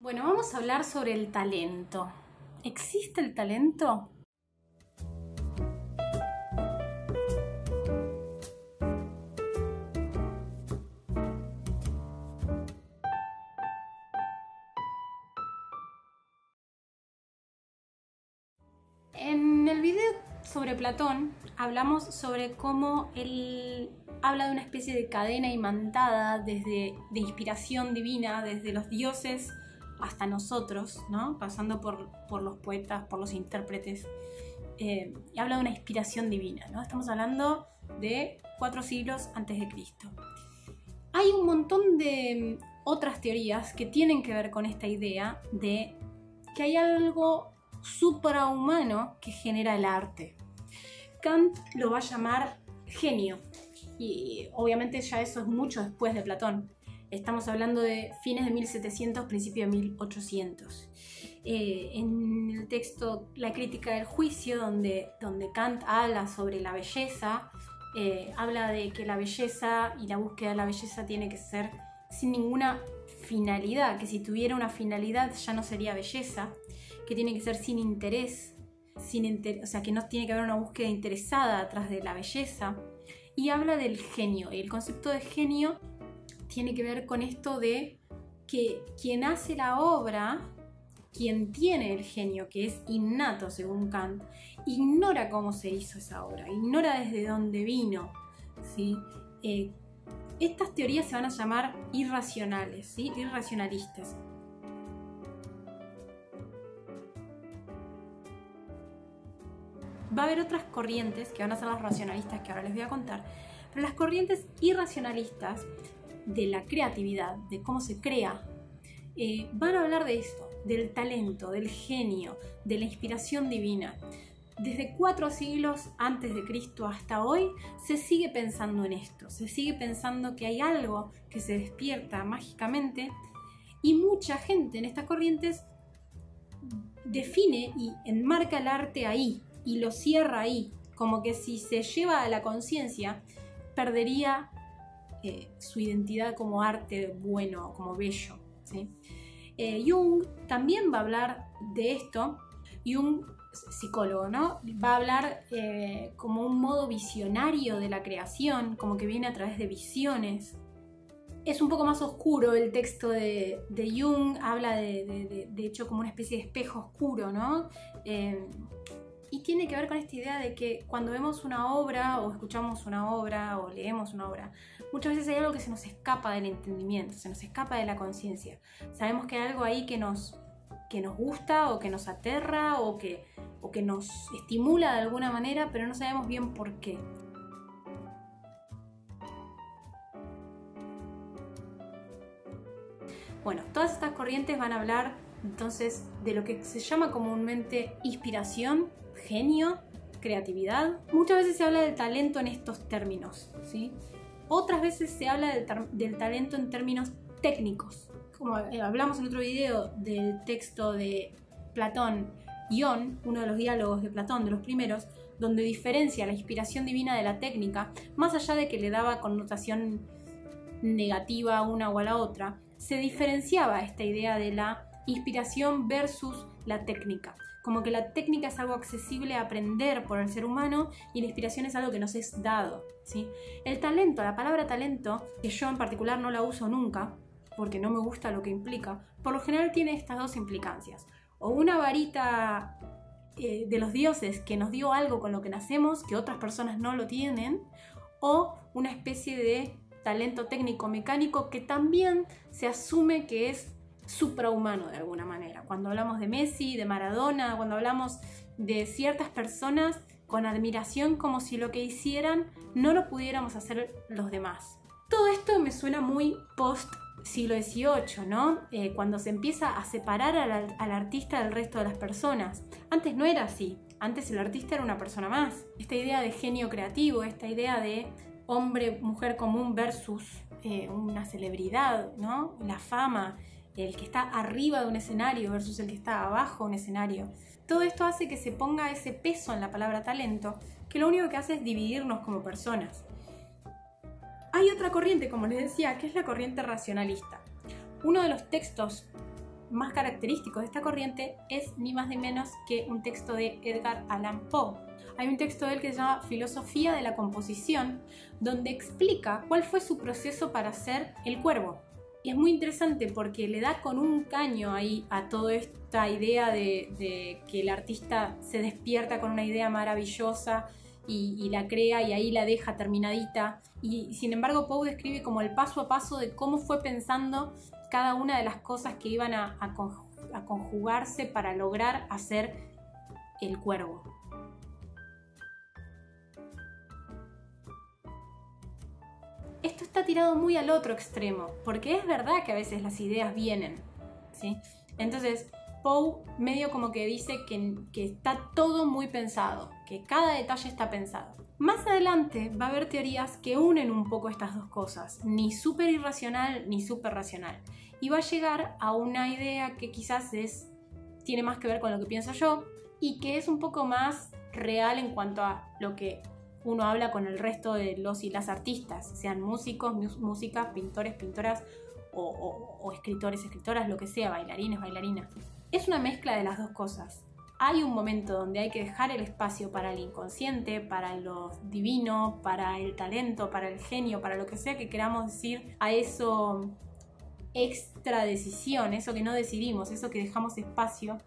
Bueno, vamos a hablar sobre el talento. ¿Existe el talento? En el video sobre Platón hablamos sobre cómo él habla de una especie de cadena imantada desde de inspiración divina, desde los dioses hasta nosotros, ¿no? pasando por, los poetas, por los intérpretes, eh, y habla de una inspiración divina. ¿no? Estamos hablando de cuatro siglos antes de Cristo. Hay un montón de otras teorías que tienen que ver con esta idea de que hay algo suprahumano que genera el arte. Kant lo va a llamar genio, y obviamente ya eso es mucho después de Platón. Estamos hablando de fines de 1700, principios de 1800. Eh, en el texto La crítica del juicio, donde, donde Kant habla sobre la belleza, eh, habla de que la belleza y la búsqueda de la belleza tiene que ser sin ninguna finalidad, que si tuviera una finalidad ya no sería belleza, que tiene que ser sin interés, sin o sea, que no tiene que haber una búsqueda interesada atrás de la belleza. Y habla del genio, y el concepto de genio tiene que ver con esto de que quien hace la obra, quien tiene el genio, que es innato según Kant, ignora cómo se hizo esa obra, ignora desde dónde vino. ¿sí? Eh, estas teorías se van a llamar irracionales, ¿sí? irracionalistas. Va a haber otras corrientes que van a ser las racionalistas que ahora les voy a contar, pero las corrientes irracionalistas de la creatividad, de cómo se crea, eh, van a hablar de esto, del talento, del genio, de la inspiración divina. Desde cuatro siglos antes de Cristo hasta hoy se sigue pensando en esto, se sigue pensando que hay algo que se despierta mágicamente y mucha gente en estas corrientes define y enmarca el arte ahí y lo cierra ahí, como que si se lleva a la conciencia perdería eh, su identidad como arte bueno, como bello. Eh, Jung también va a hablar de esto. Jung, psicólogo, ¿no? Va a hablar eh, como un modo visionario de la creación, como que viene a través de visiones. Es un poco más oscuro el texto de, Jung, habla de, de, hecho como una especie de espejo oscuro, ¿no? y tiene que ver con esta idea de que cuando vemos una obra o escuchamos una obra o leemos una obra, muchas veces hay algo que se nos escapa del entendimiento, se nos escapa de la conciencia. Sabemos que hay algo ahí que nos, que nos gusta o que nos aterra o que, o que nos estimula de alguna manera, pero no sabemos bien por qué. Bueno, todas estas corrientes van a hablar entonces de lo que se llama comúnmente inspiración, genio, creatividad. Muchas veces se habla del talento en estos términos, ¿sí? Otras veces se habla del, talento en términos técnicos. Como eh, hablamos en otro video del texto de Platón, Ión, uno de los diálogos de Platón, de los primeros, donde diferencia la inspiración divina de la técnica, más allá de que le daba connotación negativa a una o a la otra, se diferenciaba esta idea de la inspiración versus la técnica. Como que la técnica es algo accesible a aprender por el ser humano y la inspiración es algo que nos es dado. ¿sí? El talento, la palabra talento, que yo en particular no la uso nunca, porque no me gusta lo que implica, por lo general tiene estas dos implicancias. O una varita eh, de los dioses que nos dio algo con lo que nacemos, que otras personas no lo tienen, o una especie de talento técnico mecánico que también se asume que es suprahumano de alguna manera. Cuando hablamos de Messi, de Maradona, cuando hablamos de ciertas personas con admiración como si lo que hicieran no lo pudiéramos hacer los demás. Todo esto me suena muy post siglo XVIII, ¿no? Eh, cuando se empieza a separar al, artista del resto de las personas. Antes no era así. Antes el artista era una persona más. Esta idea de genio creativo, esta idea de hombre, mujer común versus eh, una celebridad, ¿no? La fama, el que está arriba de un escenario versus el que está abajo de un escenario. Todo esto hace que se ponga ese peso en la palabra talento, que lo único que hace es dividirnos como personas. Hay otra corriente, como les decía, que es la corriente racionalista. Uno de los textos más característicos de esta corriente es ni más ni menos que un texto de Edgar Allan Poe. Hay un texto de él que se llama Filosofía de la Composición, donde explica cuál fue su proceso para hacer El Cuervo. Es muy interesante porque le da con un caño ahí a toda esta idea de, que el artista se despierta con una idea maravillosa y, y, la crea y ahí la deja terminadita. Y sin embargo Poe describe como el paso a paso de cómo fue pensando cada una de las cosas que iban a, conjugarse para lograr hacer el cuervo. Esto está tirado muy al otro extremo, porque es verdad que a veces las ideas vienen, ¿sí? Entonces, Poe medio como que dice que, está todo muy pensado, que cada detalle está pensado. Más adelante va a haber teorías que unen un poco estas dos cosas, ni súper irracional ni súper racional. Y va a llegar a una idea que quizás es, tiene más que ver con lo que pienso yo y que es un poco más real en cuanto a lo que uno habla con el resto de los y las artistas, sean músicos, músicas, pintores, pintoras o, escritores, escritoras, lo que sea, bailarines, bailarinas. Es una mezcla de las dos cosas hay un momento donde hay que dejar el espacio para el inconsciente, para lo divino, para el talento, para el genio, para lo que sea que queramos decir a eso extra decisión, eso que no decidimos, eso que dejamos espacio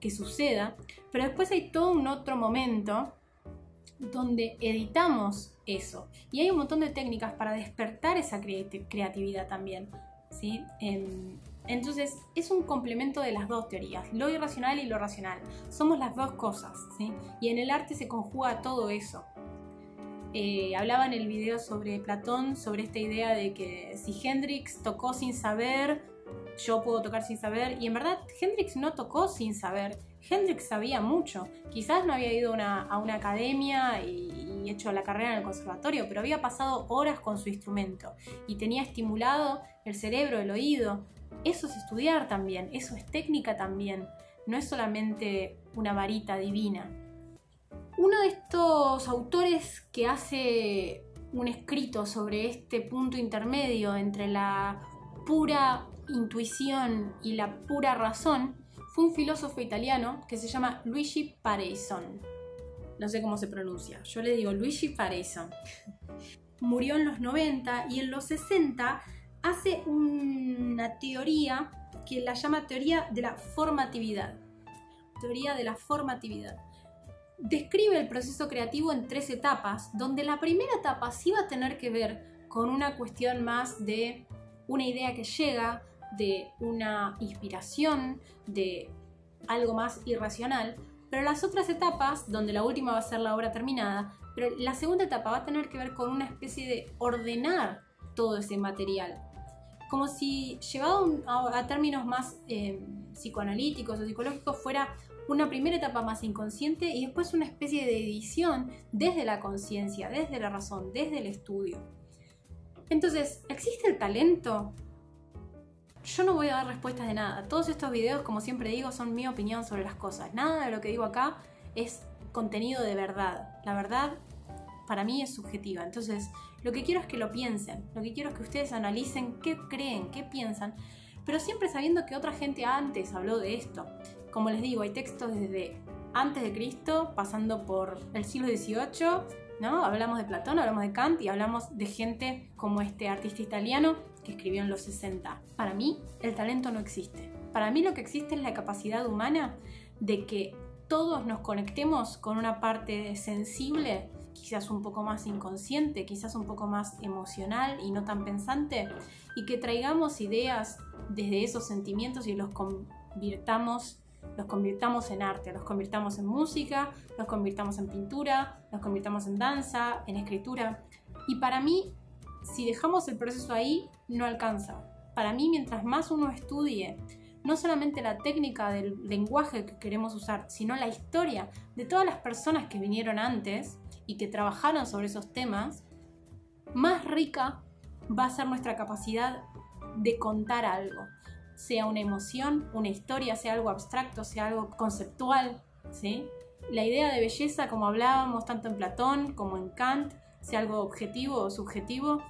que suceda. Pero después hay todo un otro momento donde editamos eso. Y hay un montón de técnicas para despertar esa creatividad también. ¿sí? Entonces es un complemento de las dos teorías, lo irracional y lo racional. Somos las dos cosas, ¿sí? Y en el arte se conjuga todo eso. Eh, hablaba en el video sobre Platón, sobre esta idea de que si Hendrix tocó sin saber, yo puedo tocar sin saber. Y en verdad Hendrix no tocó sin saber. Hendrix sabía mucho. Quizás no había ido a una academia y, y hecho la carrera en el conservatorio, pero había pasado horas con su instrumento y tenía estimulado el cerebro, el oído, eso es estudiar también, eso es técnica también, no es solamente una varita divina. Uno de estos autores que hace un escrito sobre este punto intermedio entre la pura intuición y la pura razón fue un filósofo italiano que se llama Luigi Pareison. No sé cómo se pronuncia, yo le digo Luigi Pareison. Murió en los 90 y en los 60 hace una teoría que la llama teoría de la formatividad. Teoría de la formatividad. Describe el proceso creativo en tres etapas, donde la primera etapa sí va a tener que ver con una cuestión más de una idea que llega, de una inspiración, de algo más irracional, pero las otras etapas, donde la última va a ser la obra terminada, pero la segunda etapa va a tener que ver con una especie de ordenar todo ese material, como si llevado a, términos más eh, psicoanalíticos o psicológicos fuera una primera etapa más inconsciente y después una especie de edición desde la conciencia, desde la razón, desde el estudio. Entonces, ¿existe el talento? Yo no voy a dar respuestas de nada. Todos estos videos, como siempre digo, son mi opinión sobre las cosas. Nada de lo que digo acá es contenido de verdad. La verdad para mí es subjetiva. Entonces, lo que quiero es que lo piensen, lo que quiero es que ustedes analicen qué creen, qué piensan, pero siempre sabiendo que otra gente antes habló de esto. Como les digo, hay textos desde antes de Cristo, pasando por el siglo XVIII, ¿no? Hablamos de Platón, hablamos de Kant y hablamos de gente como este artista italiano que escribió en los 60. Para mí, el talento no existe. Para mí lo que existe es la capacidad humana de que todos nos conectemos con una parte sensible quizás un poco más inconsciente, quizás un poco más emocional y no tan pensante, y que traigamos ideas desde esos sentimientos y los convirtamos, los convirtamos en arte, los convirtamos en música, los convirtamos en pintura, los convirtamos en danza, en escritura. Y para mí, si dejamos el proceso ahí, no alcanza. Para mí, mientras más uno estudie, no solamente la técnica del lenguaje que queremos usar, sino la historia de todas las personas que vinieron antes, y que trabajaron sobre esos temas, más rica va a ser nuestra capacidad de contar algo, sea una emoción, una historia, sea algo abstracto, sea algo conceptual, ¿sí? La idea de belleza, como hablábamos tanto en Platón como en Kant, sea algo objetivo o subjetivo,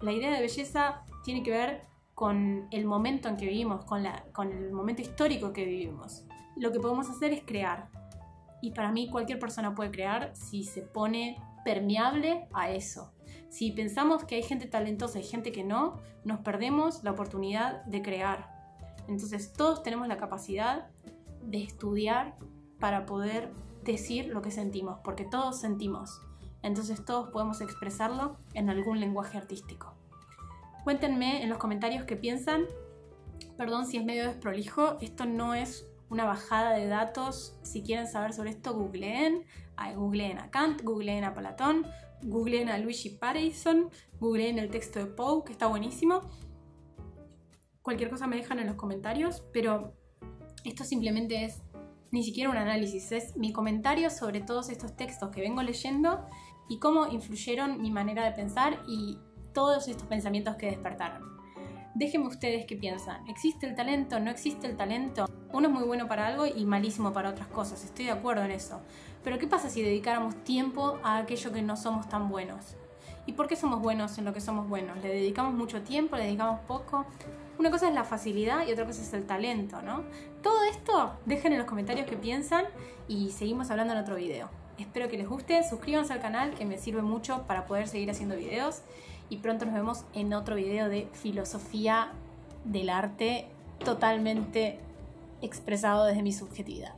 la idea de belleza tiene que ver con el momento en que vivimos, con, la, con el momento histórico que vivimos. Lo que podemos hacer es crear. Y para mí cualquier persona puede crear si se pone permeable a eso. Si pensamos que hay gente talentosa y gente que no, nos perdemos la oportunidad de crear. Entonces todos tenemos la capacidad de estudiar para poder decir lo que sentimos, porque todos sentimos. Entonces todos podemos expresarlo en algún lenguaje artístico. Cuéntenme en los comentarios qué piensan. Perdón si es medio desprolijo, esto no es una bajada de datos. Si quieren saber sobre esto, googleen. googleen a Kant, googleen a Platón, googleen a Luigi Patterson, googleen el texto de Poe, que está buenísimo. Cualquier cosa me dejan en los comentarios, pero esto simplemente es ni siquiera un análisis, es mi comentario sobre todos estos textos que vengo leyendo y cómo influyeron mi manera de pensar y todos estos pensamientos que despertaron. Déjenme ustedes qué piensan. ¿Existe el talento? ¿No existe el talento? Uno es muy bueno para algo y malísimo para otras cosas. Estoy de acuerdo en eso. Pero ¿qué pasa si dedicáramos tiempo a aquello que no somos tan buenos? ¿Y por qué somos buenos en lo que somos buenos? ¿Le dedicamos mucho tiempo? ¿Le dedicamos poco? Una cosa es la facilidad y otra cosa es el talento, ¿no? Todo esto dejen en los comentarios qué piensan y seguimos hablando en otro video. Espero que les guste, suscríbanse al canal que me sirve mucho para poder seguir haciendo videos y pronto nos vemos en otro video de filosofía del arte totalmente expresado desde mi subjetividad.